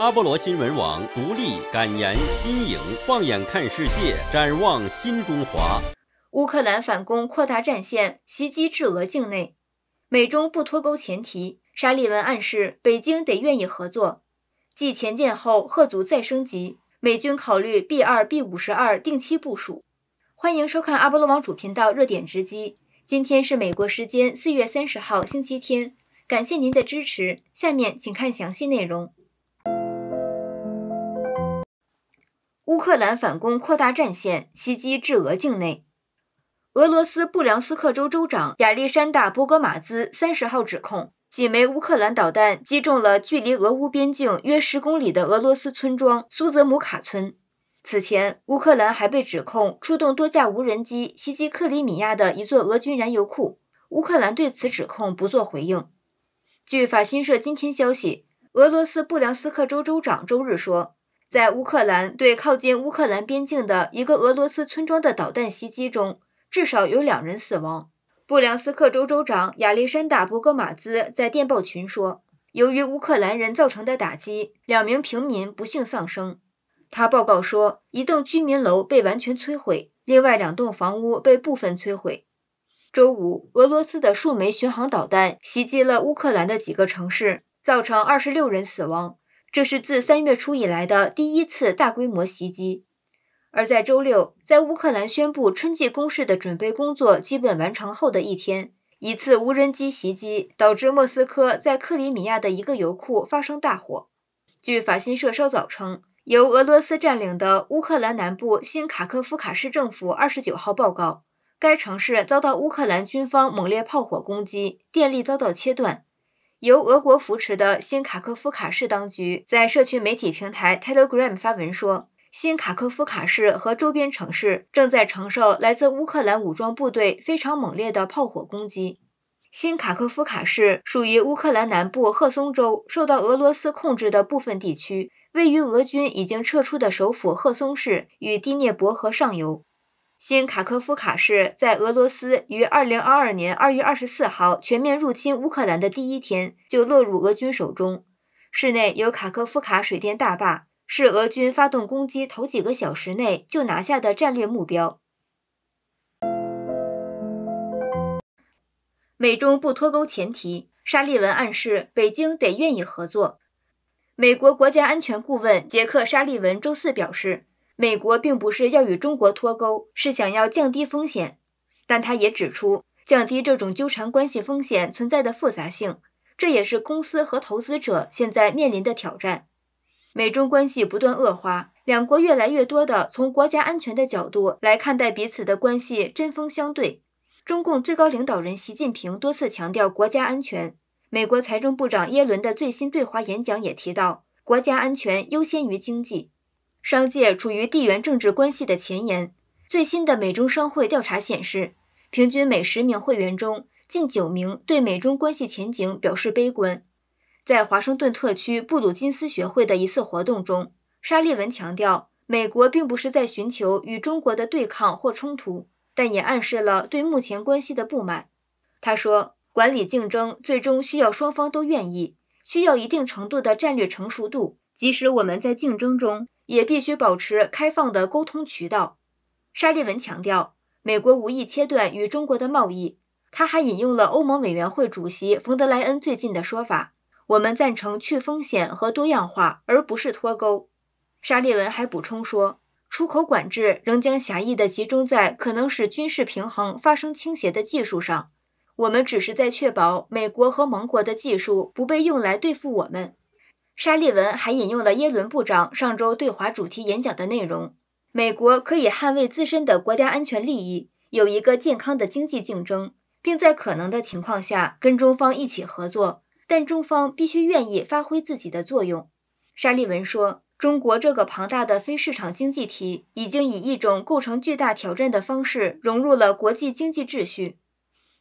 阿波罗新闻网独立、敢言、新颖，放眼看世界，展望新中华。乌克兰反攻扩大战线，袭击至俄境内。美中不脱钩前提，沙利文暗示北京得愿意合作。继前舰后，贺组再升级，美军考虑 B 二 B 五十二定期部署。欢迎收看阿波罗网主频道热点直击。今天是美国时间四月三十号星期天，感谢您的支持。下面请看详细内容。乌克兰反攻扩大战线，袭击至俄境内。俄罗斯布良斯克州州长亚历山大·博格马兹三十号指控，几枚乌克兰导弹击中了距离俄乌边境约十公里的俄罗斯村庄苏泽姆卡村。此前，乌克兰还被指控出动多架无人机袭击克里米亚的一座俄军燃油库。乌克兰对此指控不作回应。据法新社今天消息，俄罗斯布良斯克州州长周日说。在乌克兰对靠近乌克兰边境的一个俄罗斯村庄的导弹袭击中，至少有两人死亡。布良斯克州州长亚历山大·博格马兹在电报群说：“由于乌克兰人造成的打击，两名平民不幸丧生。”他报告说，一栋居民楼被完全摧毁，另外两栋房屋被部分摧毁。周五，俄罗斯的数枚巡航导弹袭击了乌克兰的几个城市，造成二十六人死亡。这是自三月初以来的第一次大规模袭击，而在周六，在乌克兰宣布春季攻势的准备工作基本完成后的一天，一次无人机袭击导致莫斯科在克里米亚的一个油库发生大火。据法新社稍早称，由俄罗斯占领的乌克兰南部新卡科夫卡市政府二十九号报告，该城市遭到乌克兰军方猛烈炮火攻击，电力遭到切断。由俄国扶持的新卡科夫卡市当局在社区媒体平台 Telegram 发文说，新卡科夫卡市和周边城市正在承受来自乌克兰武装部队非常猛烈的炮火攻击。新卡科夫卡市属于乌克兰南部赫松州受到俄罗斯控制的部分地区，位于俄军已经撤出的首府赫松市与第聂伯河上游。新卡科夫卡市在俄罗斯于二零二二年二月二十四号全面入侵乌克兰的第一天就落入俄军手中。市内有卡科夫卡水电大坝，是俄军发动攻击头几个小时内就拿下的战略目标。美中不脱钩前提，沙利文暗示北京得愿意合作。美国国家安全顾问杰克·沙利文周四表示。美国并不是要与中国脱钩，是想要降低风险。但他也指出，降低这种纠缠关系风险存在的复杂性，这也是公司和投资者现在面临的挑战。美中关系不断恶化，两国越来越多的从国家安全的角度来看待彼此的关系，针锋相对。中共最高领导人习近平多次强调国家安全。美国财政部长耶伦的最新对华演讲也提到，国家安全优先于经济。商界处于地缘政治关系的前沿。最新的美中商会调查显示，平均每十名会员中，近九名对美中关系前景表示悲观。在华盛顿特区布鲁金斯学会的一次活动中，沙利文强调，美国并不是在寻求与中国的对抗或冲突，但也暗示了对目前关系的不满。他说，管理竞争最终需要双方都愿意，需要一定程度的战略成熟度，即使我们在竞争中。也必须保持开放的沟通渠道。沙利文强调，美国无意切断与中国的贸易。他还引用了欧盟委员会主席冯德莱恩最近的说法：“我们赞成去风险和多样化，而不是脱钩。”沙利文还补充说，出口管制仍将狭义地集中在可能使军事平衡发生倾斜的技术上。我们只是在确保美国和盟国的技术不被用来对付我们。沙利文还引用了耶伦部长上周对华主题演讲的内容：美国可以捍卫自身的国家安全利益，有一个健康的经济竞争，并在可能的情况下跟中方一起合作，但中方必须愿意发挥自己的作用。沙利文说：“中国这个庞大的非市场经济体已经以一种构成巨大挑战的方式融入了国际经济秩序。”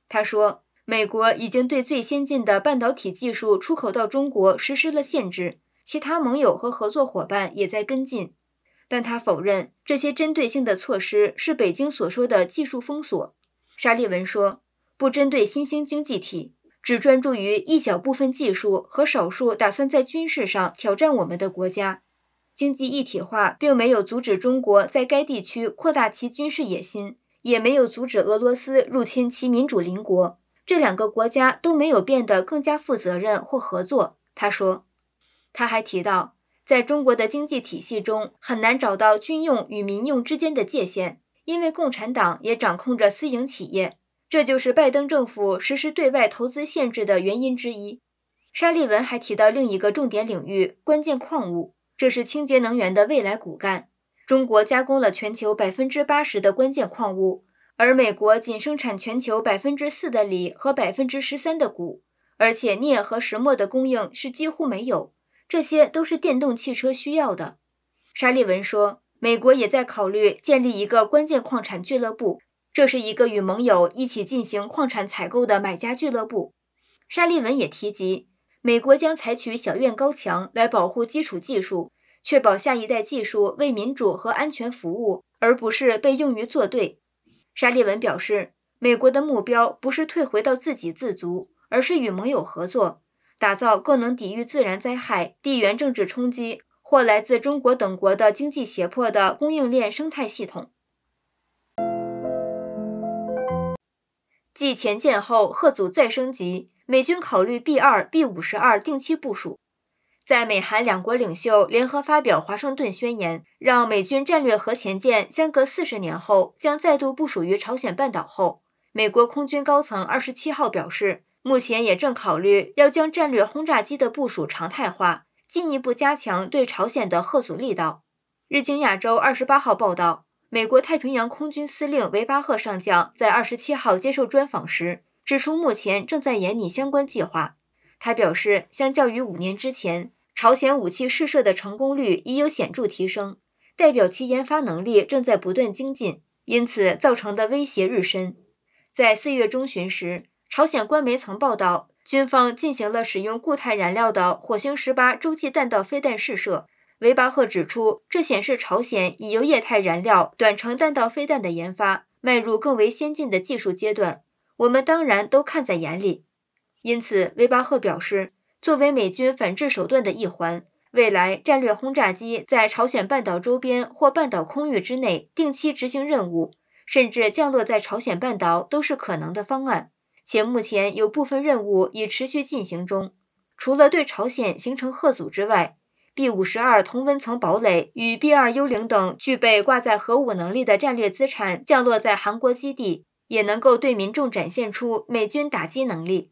他说。美国已经对最先进的半导体技术出口到中国实施了限制，其他盟友和合作伙伴也在跟进。但他否认这些针对性的措施是北京所说的技术封锁。沙利文说，不针对新兴经济体，只专注于一小部分技术和少数打算在军事上挑战我们的国家。经济一体化并没有阻止中国在该地区扩大其军事野心，也没有阻止俄罗斯入侵其民主邻国。这两个国家都没有变得更加负责任或合作。他说，他还提到，在中国的经济体系中很难找到军用与民用之间的界限，因为共产党也掌控着私营企业。这就是拜登政府实施对外投资限制的原因之一。沙利文还提到另一个重点领域——关键矿物，这是清洁能源的未来骨干。中国加工了全球百分之八十的关键矿物，而美国仅生产全球百分之四的锂和百分之十三的钴，而且镍和石墨的供应是几乎没有。这些都是电动汽车需要的。沙利文说，美国也在考虑建立一个关键矿产俱乐部。这是一个与盟友一起进行矿产采购的买家俱乐部。沙利文也提及，美国将采取小院高墙来保护基础技术，确保下一代技术为民主和安全服务，而不是被用于作对。沙利文表示，美国的目标不是退回到自给自足，而是与盟友合作，打造更能抵御自然灾害、地缘政治冲击或来自中国等国的经济胁迫的供应链生态系统。继前舰后，贺组再升级，美军考虑 B 二、B 五十二定期部署。在美韩两国领袖联合发表华盛顿宣言，让美军战略核潜舰相隔四十年后将再度部署于朝鲜半岛后，美国空军高层二十七号表示，目前也正考虑要将战略轰炸机的部署常态化，进一步加强对朝鲜的贺阻力道。日经亚洲二十八号报道。美国太平洋空军司令维巴赫上将在二十七号接受专访时指出，目前正在研拟相关计划。他表示，相较于五年之前，朝鲜武器试射的成功率已有显著提升，代表其研发能力正在不断精进，因此造成的威胁日深。在四月中旬时，朝鲜官媒曾报道，军方进行了使用固态燃料的火星十八洲际弹道飞弹试射。维巴赫指出，这显示朝鲜已由液态燃料短程弹道飞弹的研发迈入更为先进的技术阶段。我们当然都看在眼里。因此，维巴赫表示，作为美军反制手段的一环，未来战略轰炸机在朝鲜半岛周边或半岛空域之内定期执行任务，甚至降落在朝鲜半岛都是可能的方案。且目前有部分任务已持续进行中，除了对朝鲜形成贺阻之外。B 五十二同温层堡垒与 B 二幽灵等具备挂载核武能力的战略资产降落在韩国基地，也能够对民众展现出美军打击能力。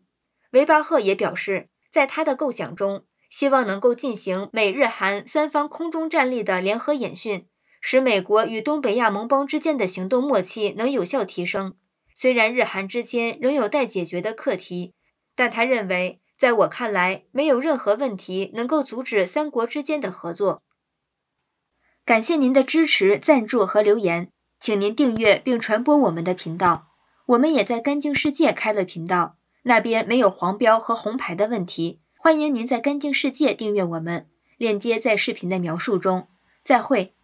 维巴赫也表示，在他的构想中，希望能够进行美日韩三方空中战力的联合演训，使美国与东北亚盟邦之间的行动默契能有效提升。虽然日韩之间仍有待解决的课题，但他认为。在我看来，没有任何问题能够阻止三国之间的合作。感谢您的支持、赞助和留言，请您订阅并传播我们的频道。我们也在干净世界开了频道，那边没有黄标和红牌的问题。欢迎您在干净世界订阅我们，链接在视频的描述中。再会。